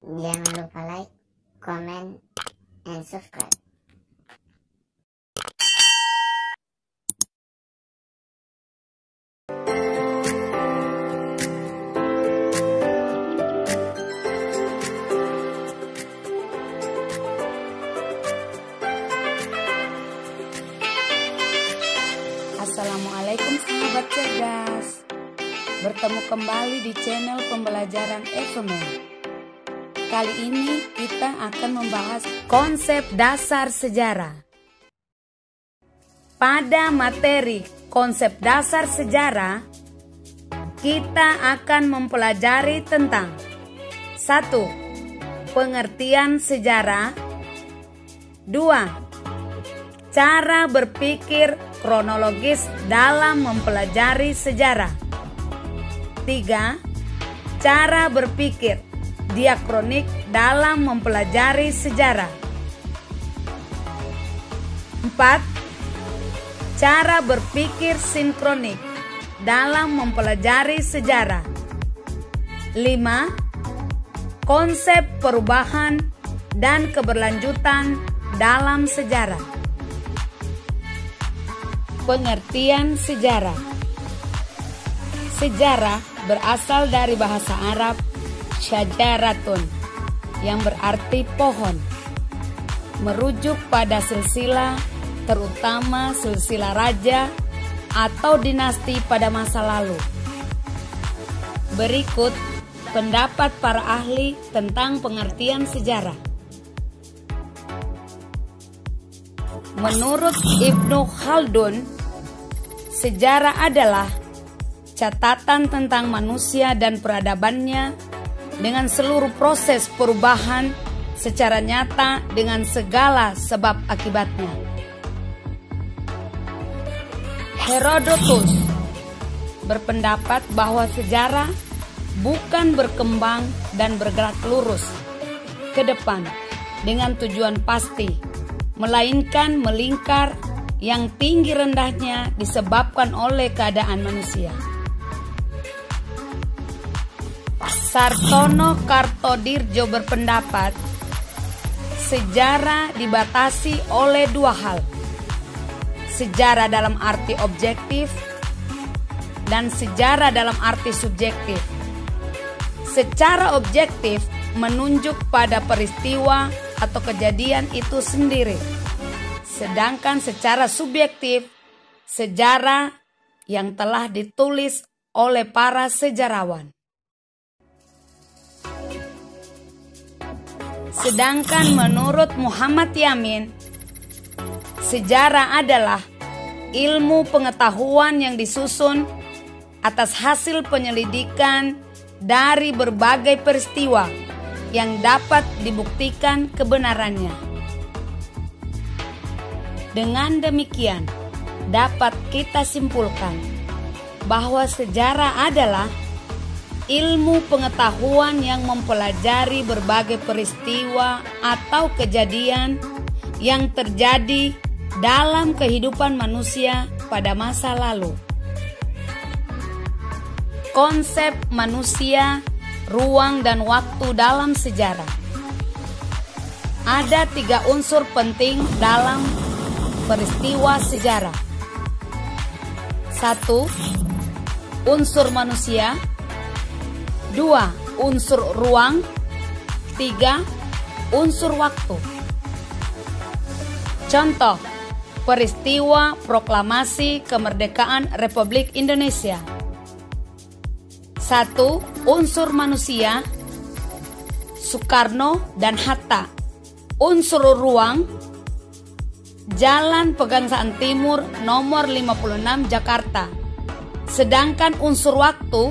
Jangan lupa like, comment, and subscribe. Assalamualaikum sahabat cerdas Bertemu kembali di channel pembelajaran FML Kali ini kita akan membahas konsep dasar sejarah Pada materi konsep dasar sejarah Kita akan mempelajari tentang satu Pengertian sejarah Dua, cara berpikir kronologis dalam mempelajari sejarah. 3. Cara berpikir diakronik dalam mempelajari sejarah. 4. Cara berpikir sinkronik dalam mempelajari sejarah. 5. Konsep perubahan dan keberlanjutan dalam sejarah. Pengertian sejarah Sejarah berasal dari bahasa Arab syajaratun yang berarti pohon. Merujuk pada silsilah terutama silsilah raja atau dinasti pada masa lalu. Berikut pendapat para ahli tentang pengertian sejarah. Menurut Ibnu Khaldun, sejarah adalah catatan tentang manusia dan peradabannya dengan seluruh proses perubahan secara nyata dengan segala sebab akibatnya. Herodotus berpendapat bahwa sejarah bukan berkembang dan bergerak lurus ke depan dengan tujuan pasti melainkan melingkar yang tinggi rendahnya disebabkan oleh keadaan manusia. Sartono Kartodirjo berpendapat sejarah dibatasi oleh dua hal. Sejarah dalam arti objektif dan sejarah dalam arti subjektif. Secara objektif menunjuk pada peristiwa atau kejadian itu sendiri. Sedangkan secara subjektif, sejarah yang telah ditulis oleh para sejarawan. Sedangkan menurut Muhammad Yamin, sejarah adalah ilmu pengetahuan yang disusun atas hasil penyelidikan dari berbagai peristiwa yang dapat dibuktikan kebenarannya. Dengan demikian, dapat kita simpulkan bahwa sejarah adalah ilmu pengetahuan yang mempelajari berbagai peristiwa atau kejadian yang terjadi dalam kehidupan manusia pada masa lalu. Konsep manusia ruang dan waktu dalam sejarah. Ada tiga unsur penting dalam peristiwa sejarah. Satu, unsur manusia. Dua, unsur ruang. Tiga, unsur waktu. Contoh, peristiwa proklamasi kemerdekaan Republik Indonesia satu, unsur manusia, Soekarno dan Hatta. Unsur ruang, Jalan Pegangsaan Timur nomor 56 Jakarta. Sedangkan unsur waktu,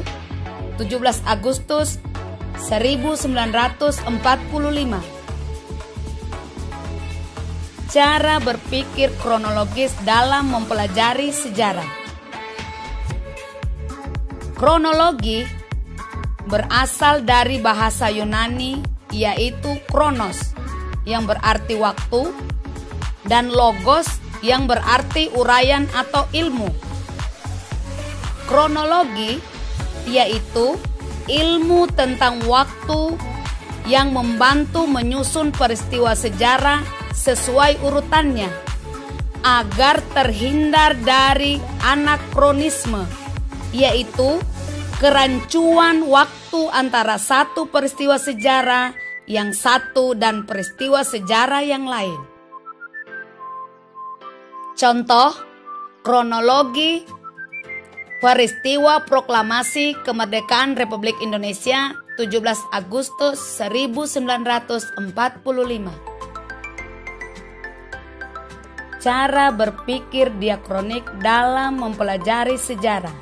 17 Agustus 1945. Cara berpikir kronologis dalam mempelajari sejarah. Kronologi berasal dari bahasa Yunani yaitu kronos yang berarti waktu dan logos yang berarti uraian atau ilmu. Kronologi yaitu ilmu tentang waktu yang membantu menyusun peristiwa sejarah sesuai urutannya agar terhindar dari anakronisme, yaitu kerancuan waktu antara satu peristiwa sejarah yang satu dan peristiwa sejarah yang lain. Contoh, kronologi peristiwa proklamasi kemerdekaan Republik Indonesia 17 Agustus 1945. Cara berpikir diakronik dalam mempelajari sejarah.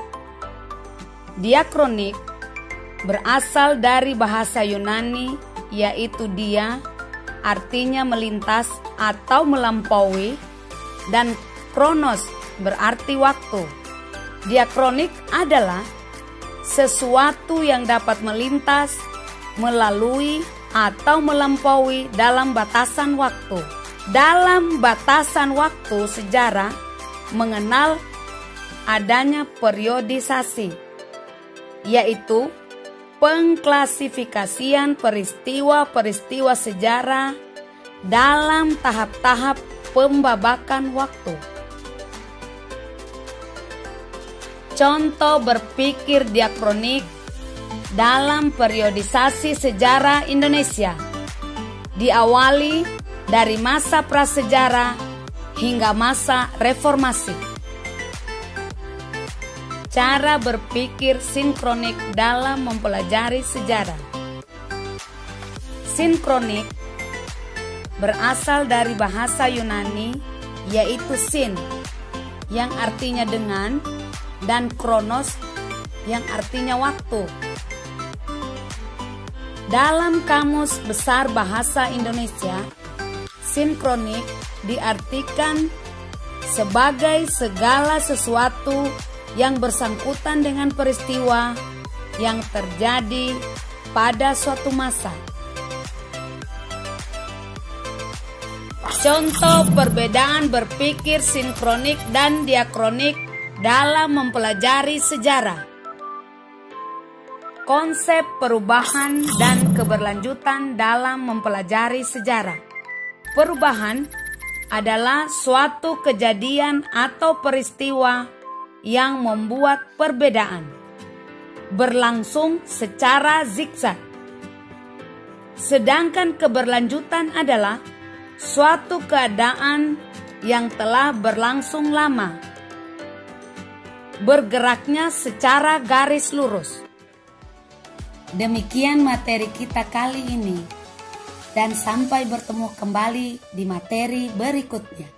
Diakronik berasal dari bahasa Yunani yaitu dia artinya melintas atau melampaui dan kronos berarti waktu. Diakronik adalah sesuatu yang dapat melintas, melalui, atau melampaui dalam batasan waktu. Dalam batasan waktu sejarah mengenal adanya periodisasi, yaitu pengklasifikasian peristiwa-peristiwa sejarah dalam tahap-tahap pembabakan waktu. Contoh berpikir diakronik dalam periodisasi sejarah Indonesia. Diawali dari masa prasejarah hingga masa reformasi. Cara berpikir sinkronik dalam mempelajari sejarah. Sinkronik berasal dari bahasa Yunani yaitu sin yang artinya dengan dan kronos yang artinya waktu. Dalam Kamus Besar Bahasa Indonesia, sinkronik diartikan sebagai segala sesuatu yang bersangkutan dengan peristiwa yang terjadi pada suatu masa. Contoh perbedaan berpikir sinkronik dan diakronik dalam mempelajari sejarah. Konsep perubahan dan keberlanjutan dalam mempelajari sejarah. Perubahan adalah suatu kejadian atau peristiwa yang membuat perbedaan berlangsung secara zigzag. Sedangkan keberlanjutan adalah suatu keadaan yang telah berlangsung lama bergeraknya secara garis lurus. Demikian materi kita kali ini, dan sampai bertemu kembali di materi berikutnya.